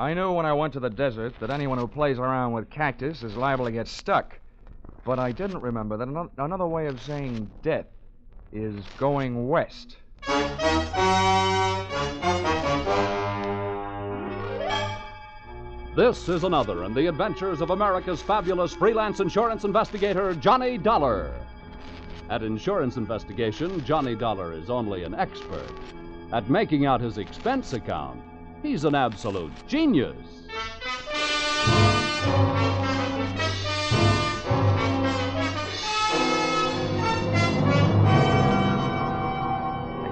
I knew when I went to the desert that anyone who plays around with cactus is liable to get stuck. But I didn't remember that another way of saying death is going west. This is another in the adventures of America's fabulous freelance insurance investigator, Johnny Dollar. At insurance investigation, Johnny Dollar is only an expert. At making out his expense account, he's an absolute genius.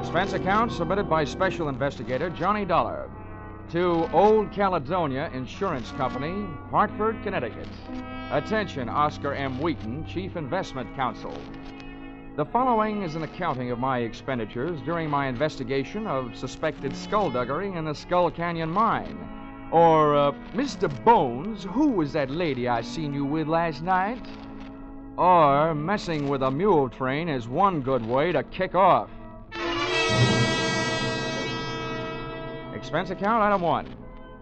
Expense account submitted by Special Investigator Johnny Dollar to Old Caledonia Insurance Company, Hartford, Connecticut. Attention, Oscar M. Wheaton, Chief Investment Counsel. The following is an accounting of my expenditures during my investigation of suspected skullduggery in the Skull Canyon mine. Or, uh, Mr. Bones, who was that lady I seen you with last night? Or, messing with a mule train is one good way to kick off. Expense account item one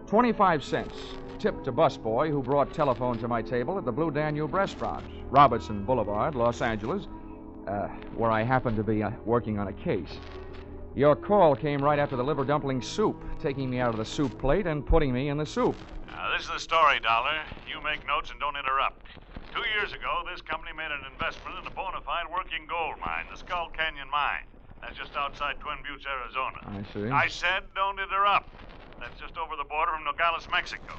25 cents. Tip to busboy who brought telephone to my table at the Blue Danube restaurant, Robertson Boulevard, Los Angeles, uh, where I happen to be uh, working on a case. Your call came right after the liver dumpling soup, taking me out of the soup plate and putting me in the soup. Now, this is the story, Dollar. You make notes and don't interrupt. Two years ago, this company made an investment in a bona fide working gold mine, the Skull Canyon Mine. That's just outside Twin Buttes, Arizona. I see. I said don't interrupt. That's just over the border from Nogales, Mexico.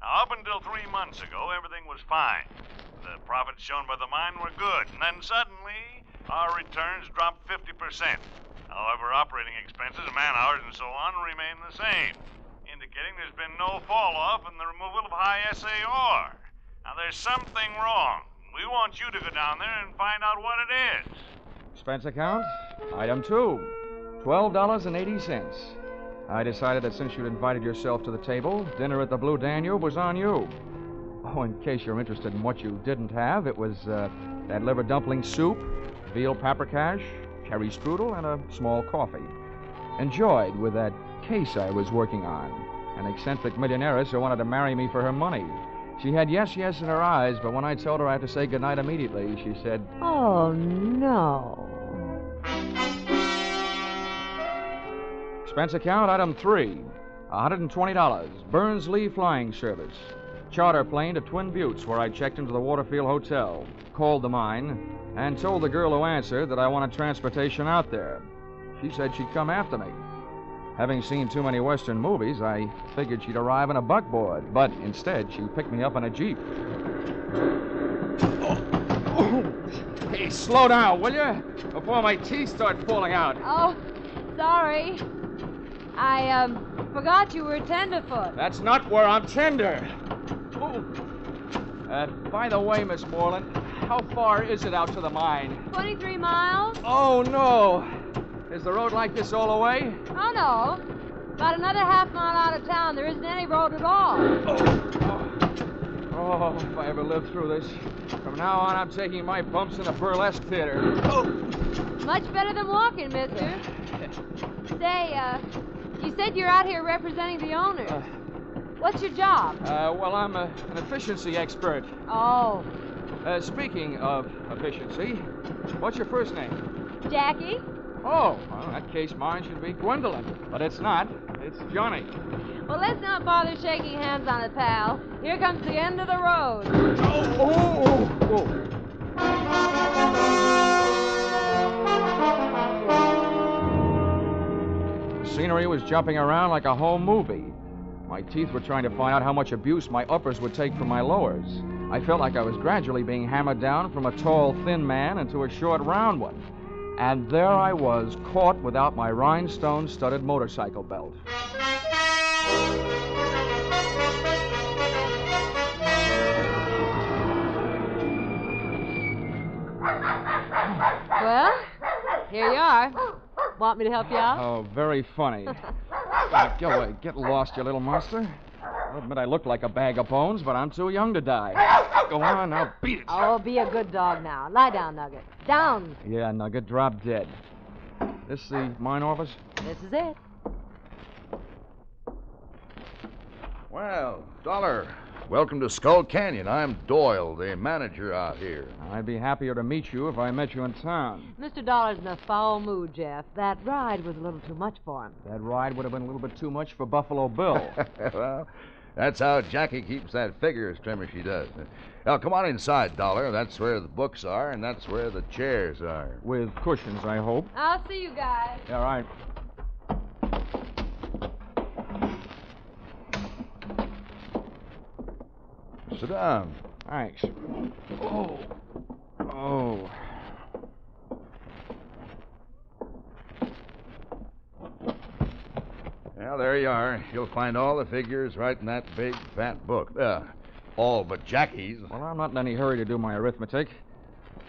Now, up until three months ago, everything was fine. The profits shown by the mine were good, and then suddenly, our returns dropped 50%. However, operating expenses, man hours, and so on remain the same, indicating there's been no fall off in the removal of high SAR. Now, there's something wrong. We want you to go down there and find out what it is. Expense account item two $12.80. I decided that since you'd invited yourself to the table, dinner at the Blue Danube was on you. Oh, in case you're interested in what you didn't have, it was uh, that liver dumpling soup, veal paprikash, cherry strudel, and a small coffee. Enjoyed with that case I was working on. An eccentric millionairess who wanted to marry me for her money. She had yes, yes in her eyes, but when I told her I had to say goodnight immediately, she said, Oh, no. Expense account item three $120. Burns Lee Flying Service. Charter plane to Twin Buttes, where I checked into the Waterfield Hotel, called the mine, and told the girl who answered that I wanted transportation out there. She said she'd come after me. Having seen too many Western movies, I figured she'd arrive in a buckboard, but instead she picked me up in a Jeep. Hey, slow down, will you? Before my teeth start falling out. Oh, sorry. I, um, forgot you were tenderfoot. That's not where I'm tender. Uh, by the way, Miss Moreland, how far is it out to the mine? 23 miles? Oh, no. Is the road like this all the way? Oh, no. About another half mile out of town, there isn't any road at all. Oh, Oh! if I ever live through this. From now on, I'm taking my bumps in a burlesque theater. Oh. Much better than walking, mister. Say, uh, you said you're out here representing the owners. What's your job? Uh, well, I'm a, an efficiency expert. Oh, Uh, speaking of efficiency, what's your first name? Jackie? Oh, well, in that case, mine should be Gwendolyn. But it's not. It's Johnny. Well, let's not bother shaking hands on it, pal. Here comes the end of the road. Oh, oh, oh. The scenery was jumping around like a home movie. My teeth were trying to find out how much abuse my uppers would take from my lowers. I felt like I was gradually being hammered down from a tall, thin man into a short, round one. And there I was, caught without my rhinestone studded motorcycle belt. Well, here you are. Want me to help you out? Oh, very funny. Go away. Get lost, you little monster. I'll admit I look like a bag of bones, but I'm too young to die. Go on, now beat it. Oh, be a good dog now. Lie down, Nugget. Down. Yeah, Nugget, drop dead. This the mine office? This is it. Well, Dollar, welcome to Skull Canyon. I'm Doyle, the manager out here. I'd be happier to meet you if I met you in town. Mr. Dollar's in a foul mood, Jeff. That ride was a little too much for him. That ride would have been a little bit too much for Buffalo Bill. well, that's how Jackie keeps that figure as trim as she does. Now, come on inside, Dollar. That's where the books are, and that's where the chairs are. With cushions, I hope. I'll see you guys. All right. Sit down. Thanks. Oh. Oh. Well, there you are. You'll find all the figures right in that big, fat book. Uh, all but Jackie's. Well, I'm not in any hurry to do my arithmetic.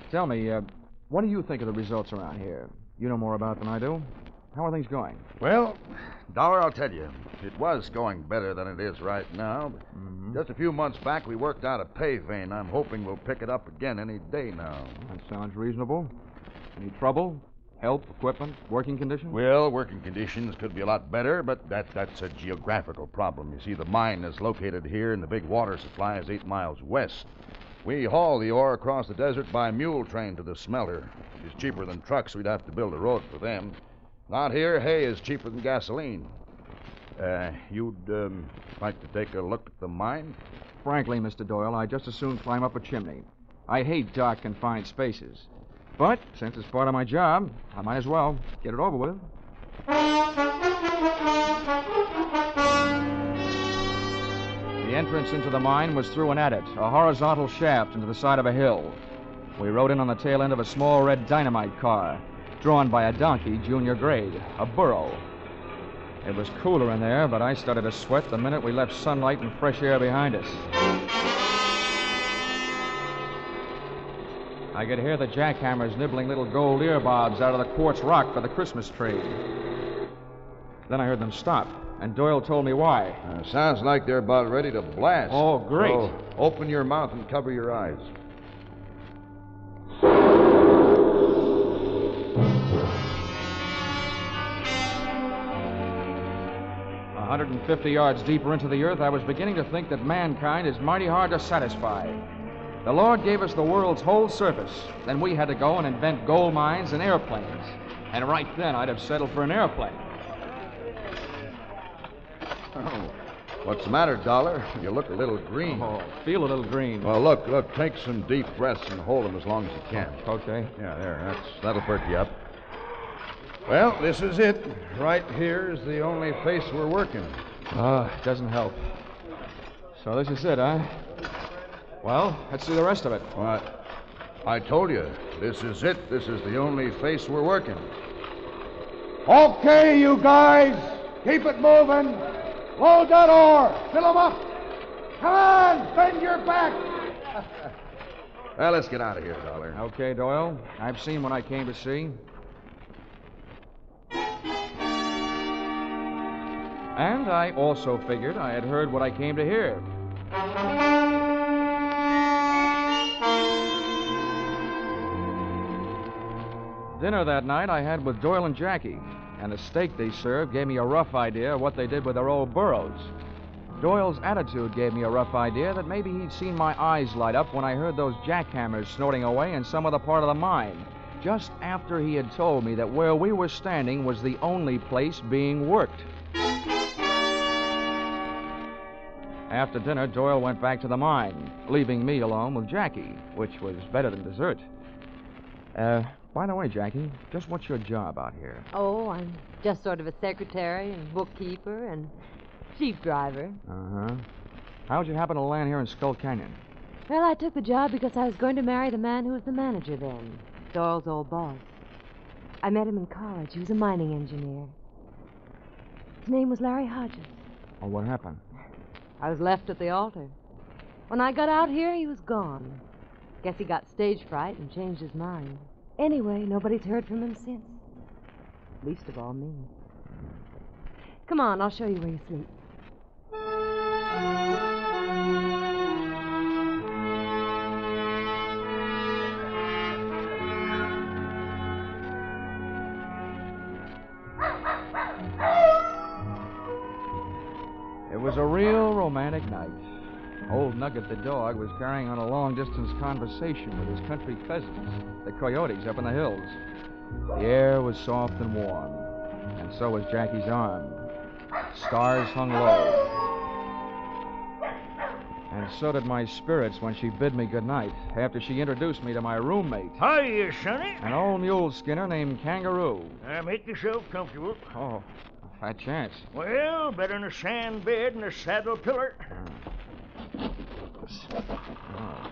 Tell me, uh, what do you think of the results around here? You know more about it than I do. How are things going? Well, Dollar, I'll tell you, it was going better than it is right now. Mm-hmm. Just a few months back, we worked out a pay vein. I'm hoping we'll pick it up again any day now. That sounds reasonable. Any trouble? Help, equipment, working conditions? Well, working conditions could be a lot better, but that, that's a geographical problem. You see, the mine is located here, and the big water supply is eight miles west. We haul the ore across the desert by mule train to the smelter. It's cheaper than trucks. We'd have to build a road for them. Out here, hay is cheaper than gasoline. Uh, you'd um, like to take a look at the mine? Frankly, Mr. Doyle, I'd just as soon climb up a chimney. I hate dark, confined spaces. But since it's part of my job, I might as well get it over with. The entrance into the mine was through an adit, a horizontal shaft into the side of a hill. We rode in on the tail end of a small red dynamite car, drawn by a donkey, junior grade, a burro. It was cooler in there, but I started to sweat the minute we left sunlight and fresh air behind us. I could hear the jackhammers nibbling little gold ear bobs out of the quartz rock for the Christmas tree. Then I heard them stop, and Doyle told me why. Uh, sounds like they're about ready to blast. Oh, great. So open your mouth and cover your eyes. 150 yards deeper into the earth, I was beginning to think that mankind is mighty hard to satisfy. The Lord gave us the world's whole surface. Then we had to go and invent gold mines and airplanes. And right then, I'd have settled for an airplane. Oh. What's the matter, Dollar? You look a little green. Oh, feel a little green. Well, look, look, take some deep breaths and hold them as long as you can. Okay. Yeah, there, that's that'll perk you up. Well, this is it. Right here is the only face we're working. Ah, it doesn't help. So this is it, huh? Well, let's see the rest of it. What? I told you, this is it. This is the only face we're working. Okay, you guys, keep it moving. Load that ore. Fill 'em up. Come on, bend your back. well, let's get out of here, Dollar. Okay, Doyle. I've seen what I came to see. And I also figured I had heard what I came to hear. Dinner that night I had with Doyle and Jackie, and the steak they served gave me a rough idea of what they did with their old burros. Doyle's attitude gave me a rough idea that maybe he'd seen my eyes light up when I heard those jackhammers snorting away in some other part of the mine, just after he had told me that where we were standing was the only place being worked. After dinner, Doyle went back to the mine, leaving me alone with Jackie, which was better than dessert. Uh, by the way, Jackie, just what's your job out here? Oh, I'm just sort of a secretary and bookkeeper and jeep driver. Uh huh. How'd you happen to land here in Skull Canyon? Well, I took the job because I was going to marry the man who was the manager then, Doyle's old boss. I met him in college. He was a mining engineer. His name was Larry Hodges. Or what happened? I was left at the altar. When I got out here, he was gone. Guess he got stage fright and changed his mind. Anyway, nobody's heard from him since. Least of all me. Come on, I'll show you where you sleep. Nugget the dog was carrying on a long distance conversation with his country cousins, the coyotes up in the hills. The air was soft and warm, and so was Jackie's arm. Stars hung low. And so did my spirits when she bid me good night after she introduced me to my roommate, Hiya, Sonny. an old mule skinner named Kangaroo. Uh, make yourself comfortable. Oh, a fat chance. Well, better than a sand bed and a saddle pillar. Oh.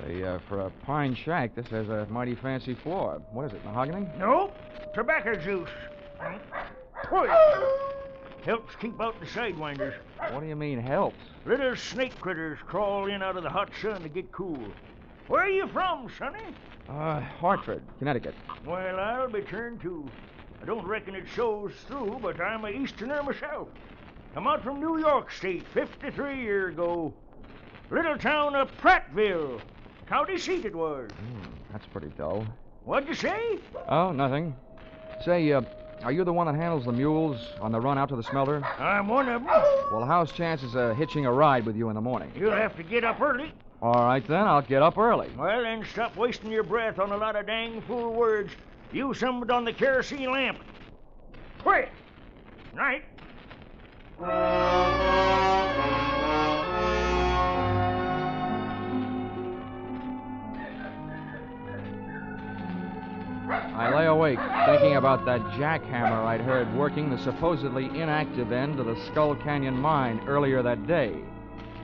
Say, uh, for a pine shack, this has a mighty fancy floor. What is it, mahogany? Nope, tobacco juice. Helps keep out the sidewinders. What do you mean helps? Little snake critters crawl in out of the hot sun to get cool. Where are you from, Sonny? Uh, Hartford, Connecticut. Well, I'll be turned to. I don't reckon it shows through, but I'm a Easterner myself. Come out from New York State 53 year ago. Little town of Prattville. County seat it was. Hmm, that's pretty dull. What'd you say? Oh, nothing. Say, uh, are you the one that handles the mules on the run out to the smelter? I'm one of them. Well, how's chances of hitching a ride with you in the morning? You'll have to get up early. All right, then, I'll get up early. Well, then stop wasting your breath on a lot of dang fool words. Use some of it on the kerosene lamp. Quick! Night. I lay awake, thinking about that jackhammer I'd heard working the supposedly inactive end of the Skull Canyon mine earlier that day.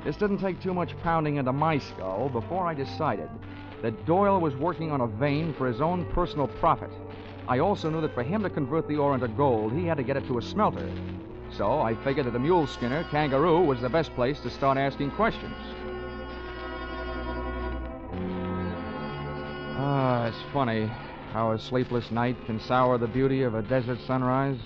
This didn't take too much pounding into my skull before I decided that Doyle was working on a vein for his own personal profit. I also knew that for him to convert the ore into gold, he had to get it to a smelter. So I figured that the mule skinner, Kangaroo, was the best place to start asking questions. Ah, it's funny how a sleepless night can sour the beauty of a desert sunrise.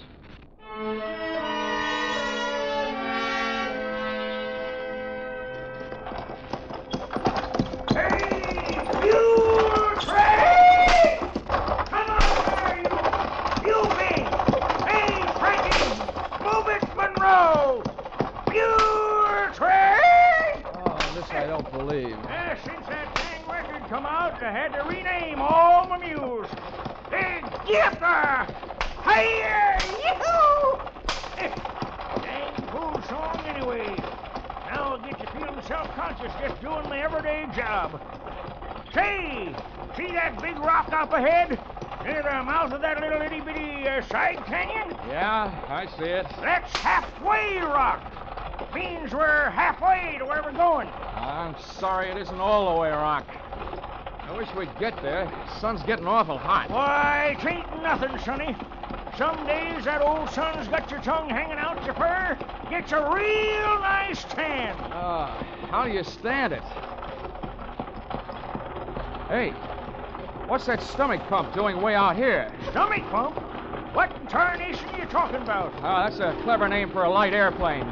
Hey, you train! Come on there, you, you me! Hey, Frankie, move it, Monroe! You train! Oh, this I don't believe. Uh, since that dang record come out, I had to rename all my mules. Hey, get up there! Hiya! Yoo-hoo! Eh, Dang fool song anyway. Now I'll get you feeling self-conscious just doing my everyday job. Say, see that big rock up ahead? Near the mouth of that little itty-bitty uh, side canyon? Yeah, I see it. That's halfway rock. Means we're halfway to where we're going. I'm sorry it isn't all the way rock. I wish we'd get there. The sun's getting awful hot. Why, it ain't nothing, Sonny. Some days that old sun's got your tongue hanging out your fur, gets a real nice tan. Uh, how do you stand it? Hey, what's that stomach pump doing way out here? Stomach pump? What in tarnation you talking about? Oh, that's a clever name for a light airplane.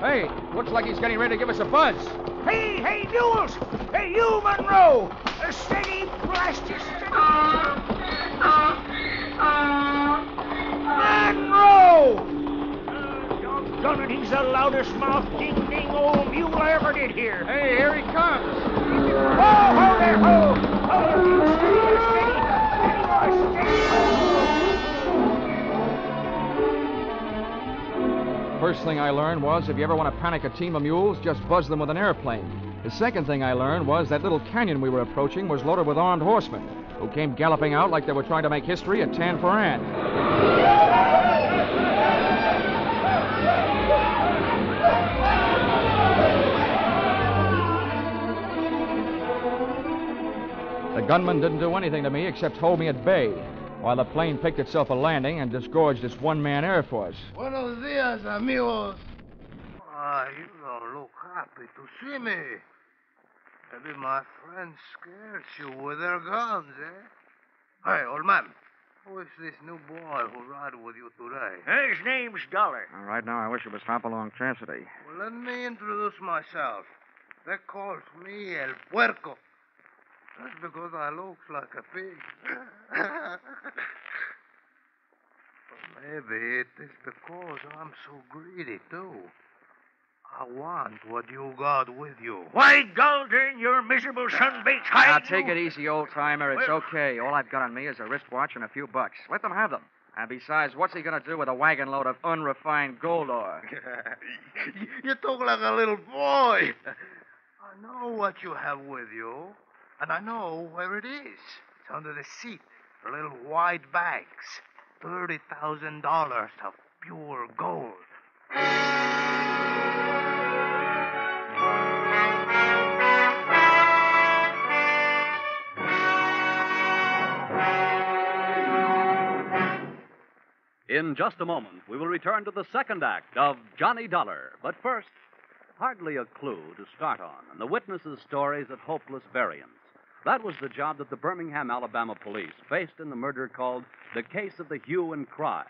Hey, looks like he's getting ready to give us a buzz. Hey, hey, Newells! Hey, you, Monroe! A steady blast you Monroe! Uh, doggone it, he's the loudest mouthed ding-ding old mule I ever did hear. Hey, here he comes. Whoa, ho there, ho! Ho, First thing I learned was if you ever want to panic a team of mules, just buzz them with an airplane. The second thing I learned was that little canyon we were approaching was loaded with armed horsemen who came galloping out like they were trying to make history at Tanforan. The gunman didn't do anything to me except hold me at bay, while the plane picked itself a landing and disgorged its one man air force. Buenos dias, amigos. Ah, you don't look happy to see me. Maybe my friends scared you with their guns, eh? Hey, old man, who is this new boy who ride with you today? His name's Dollar. Right now, I wish it was Hopalong Cassidy. Well, let me introduce myself. They calls me El Puerco. That's because I look like a pig. Maybe it is because I'm so greedy, too. I want what you got with you. Why, Galdern, your miserable son baits hide. Now, take it easy, old timer. It's Well- okay. All I've got on me is a wristwatch and a few bucks. Let them have them. And besides, what's he going to do with a wagon load of unrefined gold ore? you talk like a little boy. I know what you have with you, and I know where it is. It's under the seat, the little white bags. $30,000 of pure gold. In just a moment, we will return to the second act of Johnny Dollar. But first, hardly a clue to start on, and the witnesses' stories at hopeless variance. That was the job that the Birmingham, Alabama police faced in the murder called the case of the hue and cry.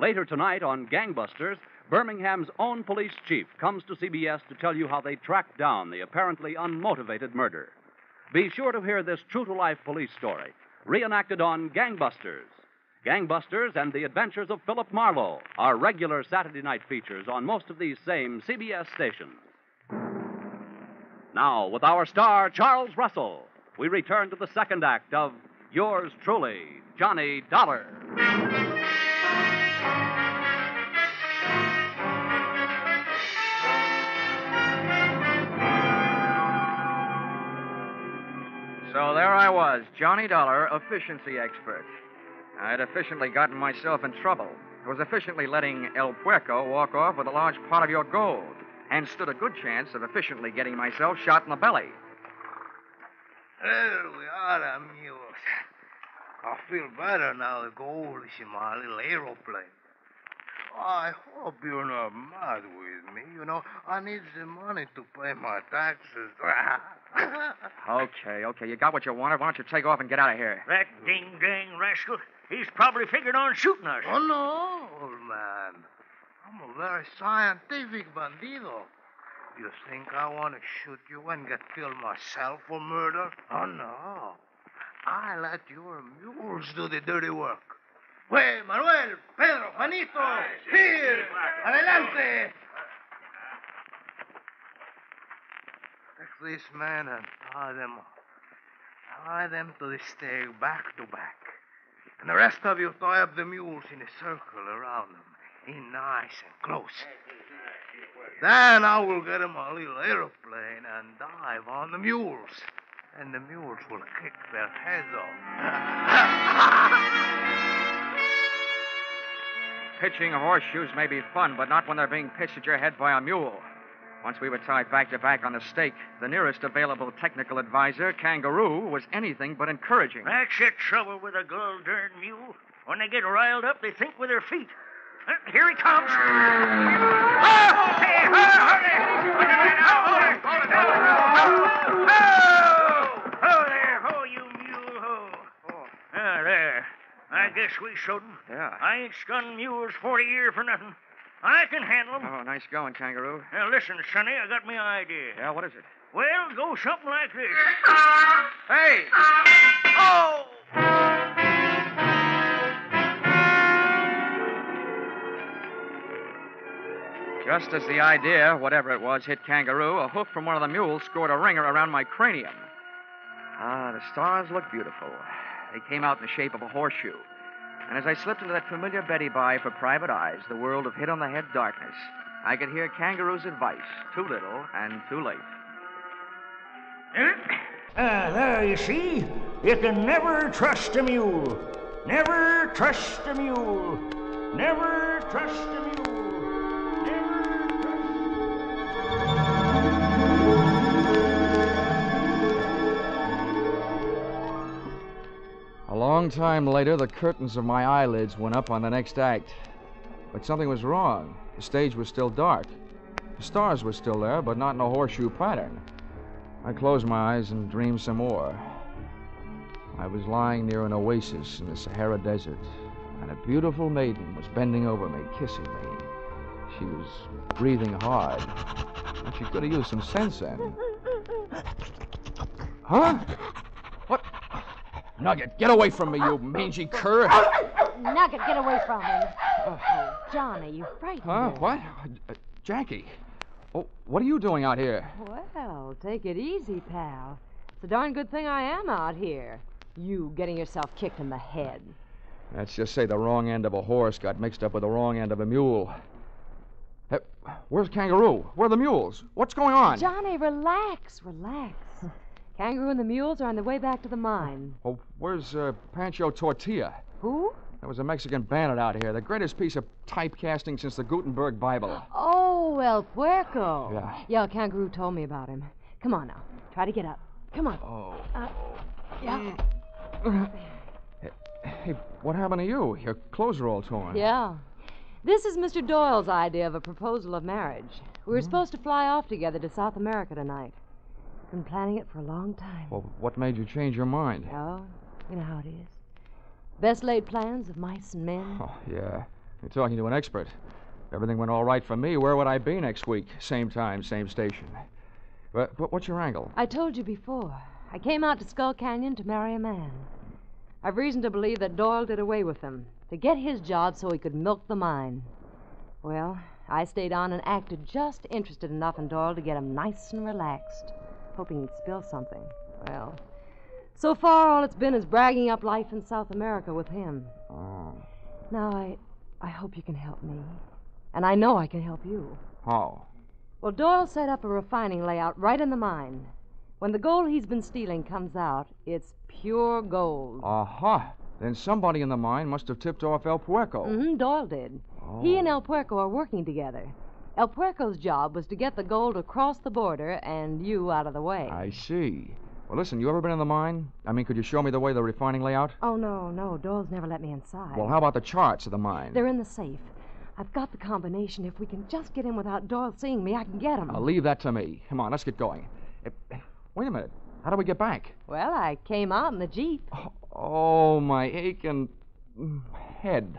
Later tonight on Gangbusters, Birmingham's own police chief comes to CBS to tell you how they tracked down the apparently unmotivated murder. Be sure to hear this true to life police story, reenacted on Gangbusters. Gangbusters and the Adventures of Philip Marlowe are regular Saturday night features on most of these same CBS stations. Now, with our star, Charles Russell, we return to the second act of Yours Truly, Johnny Dollar. So there I was, Johnny Dollar, efficiency expert. I'd efficiently gotten myself in trouble. I was efficiently letting El Puerco walk off with a large part of your gold, and stood a good chance of efficiently getting myself shot in the belly. There we are, amigos. I feel better now the gold is in my little aeroplane. I hope you're not mad with me. You know, I need the money to pay my taxes. Okay, okay, you got what you wanted. Why don't you take off and get out of here? That ding dang rascal. He's probably figured on shooting us. oh, no, old man. I'm a very scientific bandido. You think I want to shoot you and get killed myself for murder? Oh, no. I let your mules do the dirty work. Well, Manuel, Pedro, Juanito, here, adelante. Take this man and tie them up. Tie them to the stake back to back. And the rest of you tie up the mules in a circle around them, in nice and close. Then I will get in my little aeroplane and dive on the mules. And the mules will kick their heads off. Pitching horseshoes may be fun, but not when they're being pitched at your head by a mule. Once we were tied back to back on the stake, the nearest available technical advisor, Kangaroo, was anything but encouraging. That's the trouble with a gold darn mule. When they get riled up, they think with their feet. Here he comes. Hey, there. There. You mule, ho. There. I guess we showed 'em. Yeah. I ain't skunned mules 40 years for nothing. I can handle 'em. Oh, nice going, Kangaroo. Now, listen, Sonny, I got me an idea. Yeah, what is it? Well, go something like this. Hey! Oh! Just as the idea, whatever it was, hit Kangaroo, a hoof from one of the mules scored a ringer around my cranium. Ah, the stars look beautiful. They came out in the shape of a horseshoe. And as I slipped into that familiar Betty Bye for private eyes, the world of hit on the head darkness, I could hear Kangaroo's advice too little and too late. Ah, there, you see? You can never trust a mule. Never trust a mule. Never trust a mule. Long time later, the curtains of my eyelids went up on the next act. But something was wrong. The stage was still dark. The stars were still there, but not in a horseshoe pattern. I closed my eyes and dreamed some more. I was lying near an oasis in the Sahara Desert, and a beautiful maiden was bending over me, kissing me. She was breathing hard. And she could have used some sense then. Huh? Nugget, get away from me, you mangy cur. Nugget, get away from him. Oh, Johnny, you frightened Huh? her. What? Uh, Jackie. Oh, what are you doing out here? Well, take it easy, pal. It's a darn good thing I am out here. You getting yourself kicked in the head. Let's just say the wrong end of a horse got mixed up with the wrong end of a mule. Hey, where's Kangaroo? Where are the mules? What's going on? Johnny, relax, relax. Kangaroo and the mules are on their way back to the mine. Oh, where's uh, Pancho Tortilla? Who? There was a Mexican bandit out here, the greatest piece of typecasting since the Gutenberg Bible. Oh, El Puerco. Yeah. Yeah, Kangaroo told me about him. Come on now. Try to get up. Come on. Oh. Uh, yeah. Hey, what happened to you? Your clothes are all torn. Yeah. This is Mr. Doyle's idea of a proposal of marriage. We were supposed to fly off together to South America tonight. Been planning it for a long time. Well, what made you change your mind? Oh, you know how it is. Best laid plans of mice and men. Oh, yeah. You're talking to an expert. If everything went all right for me, where would I be next week? Same time, same station. But, but what's your angle? I told you before. I came out to Skull Canyon to marry a man. I've reason to believe that Doyle did away with him to get his job so he could milk the mine. Well, I stayed on and acted just interested enough in Doyle to get him nice and relaxed, hoping he'd spill something. Well, so far all it's been is bragging up life in South America with him. Oh. Now I I hope you can help me. And I know I can help you. How? Well, Doyle set up a refining layout right in the mine. When the gold he's been stealing comes out, it's pure gold. Aha. Then somebody in the mine must have tipped off El Puerco. Mm-hmm, Doyle did. He and El Puerco are working together. El Puerco's job was to get the gold across the border and you out of the way. I see. Well, listen, you ever been in the mine? I mean, could you show me the way the refining layout? Oh, no, no. Doyle's never let me inside. Well, how about the charts of the mine? They're in the safe. I've got the combination. If we can just get in without Doyle seeing me, I can get him. I'll leave that to me. Come on, let's get going. Eh, eh, wait a minute. How do we get back? Well, I came out in the Jeep. Oh, my aching head.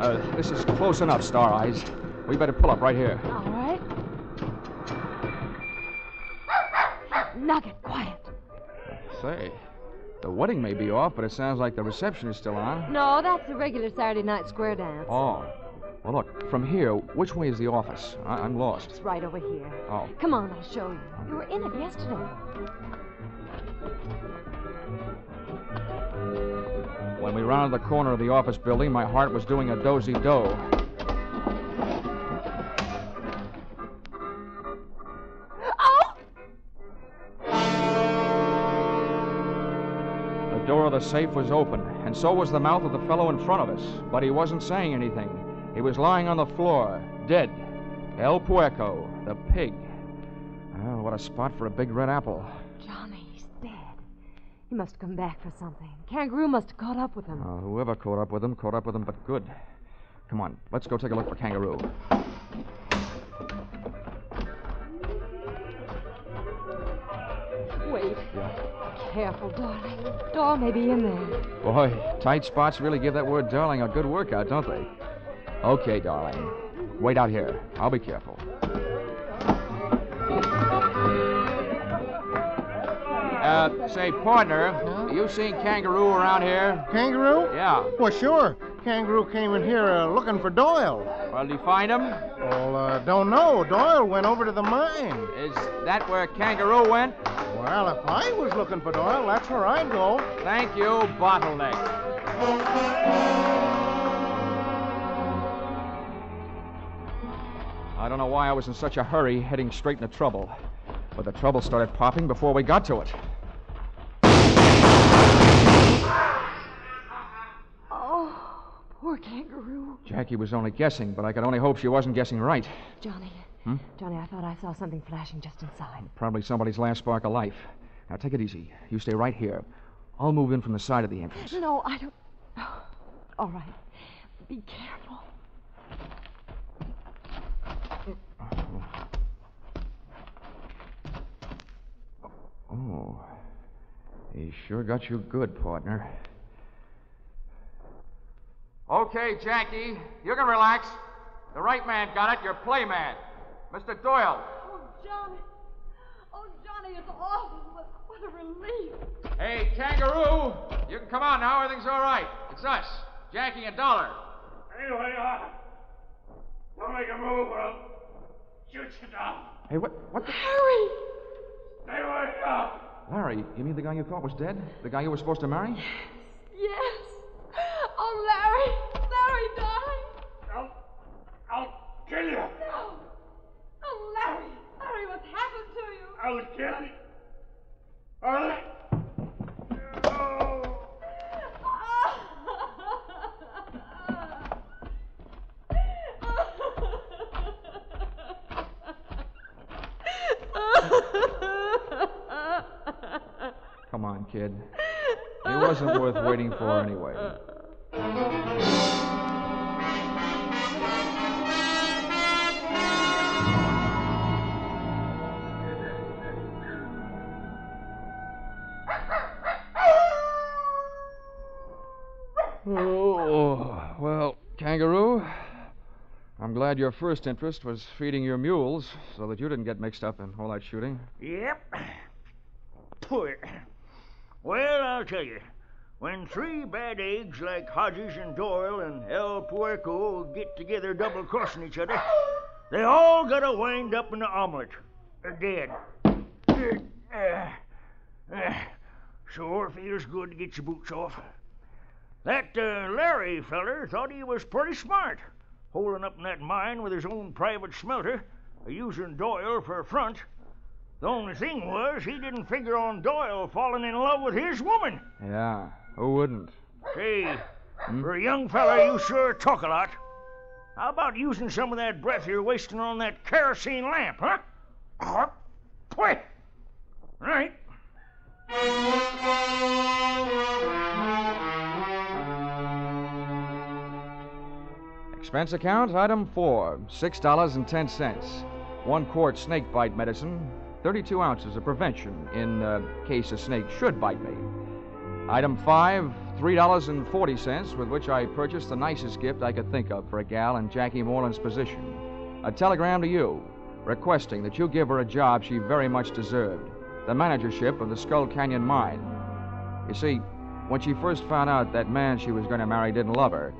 Uh, this is close enough, Star Eyes. We better pull up right here. All right. Nugget, quiet. Say, the wedding may be off, but it sounds like the reception is still on. No, that's the regular Saturday night square dance. Oh. Well, look, from here, which way is the office? I- I'm lost. It's right over here. Oh. Come on, I'll show you. You were in it yesterday. When we rounded the corner of the office building, my heart was doing a dozy do. Oh! The door of the safe was open, and so was the mouth of the fellow in front of us. But he wasn't saying anything. He was lying on the floor, dead. El Puerco, the pig. Well, what a spot for a big red apple. He must have come back for something. Kangaroo must have caught up with him. Uh, whoever caught up with him, caught up with him, but good. Come on, let's go take a look for Kangaroo. Wait. Yeah. Careful, darling. Doyle may be in there. Boy, tight spots really give that word darling a good workout, don't they? Okay, darling. Wait out here. I'll be careful. Uh, say, partner, you seen Kangaroo around here? Kangaroo? Yeah. Well, sure. Kangaroo came in here uh, looking for Doyle. Well, did you find him? Well, uh, don't know. Doyle went over to the mine. Is that where Kangaroo went? Well, if I was looking for Doyle, that's where I'd go. Thank you, Bottleneck. I don't know why I was in such a hurry heading straight into trouble. But the trouble started popping before we got to it. Oh, poor kangaroo. Jackie was only guessing, but I could only hope she wasn't guessing right. Johnny. Hmm? Johnny, I thought I saw something flashing just inside. Probably somebody's last spark of life. Now take it easy. You stay right here. I'll move in from the side of the entrance. No, I don't. All right. Be careful. Oh. He sure got you good, partner. Okay, Jackie, you can relax. The right man got it, your playman. Mr. Doyle. Oh, Johnny. Oh, Johnny, it's awful, but what a relief. Hey, Kangaroo, you can come out now. Everything's all right. It's us, Jackie and Dollar. Anyway, uh, don't make a move or I'll shoot you down. Hey, what? What the? Harry! Stay where you are. Larry, you mean the guy you thought was dead? The guy you were supposed to marry? Yes. Yes. Oh, Larry! Larry died! I'll, I'll kill you. No! Oh, Larry! Larry, what's happened to you? I'll kill you. All right. Come on, kid. It wasn't worth waiting for anyway. your first interest was feeding your mules so that you didn't get mixed up in all that shooting. Yep. Poor. Well, I'll tell you. When three bad eggs like Hodges and Doyle and El Puerco get together double crossing each other, they all gotta wind up in the omelet. They're dead. Uh, uh, sure feels good to get your boots off. That uh, Larry feller thought he was pretty smart, holding up in that mine with his own private smelter, using Doyle for a front. The only thing was, he didn't figure on Doyle falling in love with his woman. Yeah, who wouldn't? Say, hmm? for a young fella, you sure talk a lot. How about using some of that breath you're wasting on that kerosene lamp, huh? Oh, pwah. Right. Expense account, item four, $6.10. One quart snake bite medicine, 32 ounces of prevention in uh, case a snake should bite me. Item five, $3.40, with which I purchased the nicest gift I could think of for a gal in Jackie Moreland's position. A telegram to you, requesting that you give her a job she very much deserved the managership of the Skull Canyon mine. You see, when she first found out that man she was going to marry didn't love her,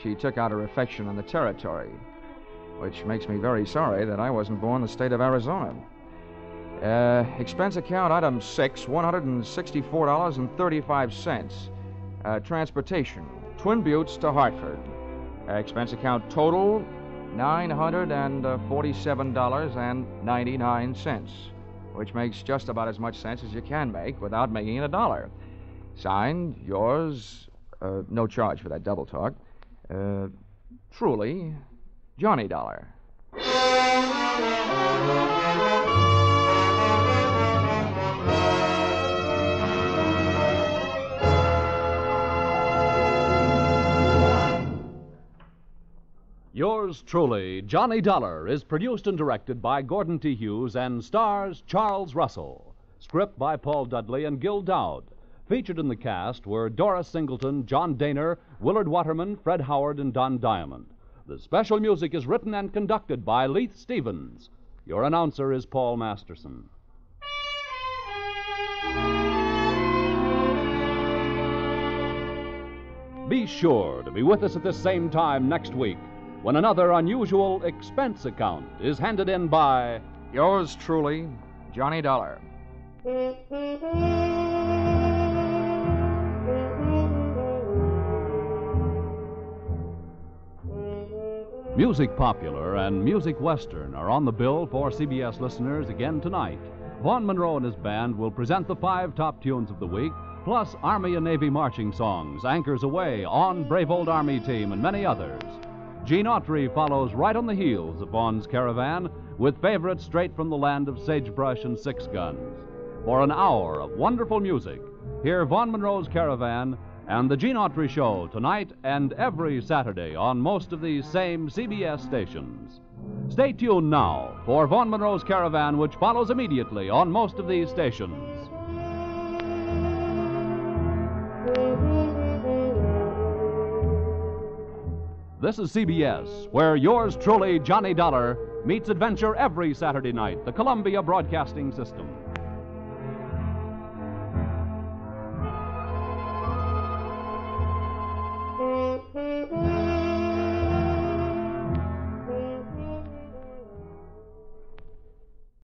she took out her affection on the territory, which makes me very sorry that I wasn't born in the state of Arizona. Uh, expense account item six, $164.35. Uh, transportation, Twin Buttes to Hartford. Uh, expense account total, $947.99, which makes just about as much sense as you can make without making it a dollar. Signed, yours, uh, no charge for that double talk. Uh, truly, Johnny Dollar. Yours truly, Johnny Dollar, is produced and directed by Gordon T. Hughes and stars Charles Russell. Script by Paul Dudley and Gil Doud. Featured in the cast were Doris Singleton, John Dehner, Willard Waterman, Fred Howard, and Don Diamond. The special music is written and conducted by Leith Stevens. Your announcer is Paul Masterson. Be sure to be with us at the same time next week when another unusual expense account is handed in by Yours truly, Johnny Dollar. Music Popular and Music Western are on the bill for CBS listeners again tonight. Vaughn Monroe and his band will present the five top tunes of the week, plus Army and Navy marching songs, Anchors Aweigh, On Brave Old Army Team, and many others. Gene Autry follows right on the heels of Vaughn's caravan with favorites straight from the land of sagebrush and six guns. For an hour of wonderful music, hear Vaughn Monroe's Caravan and the Gene Autry Show tonight and every Saturday on most of these same CBS stations. Stay tuned now for Vaughn Monroe's Caravan, which follows immediately on most of these stations. This is CBS, where yours truly, Johnny Dollar, meets adventure every Saturday night, the Columbia Broadcasting System.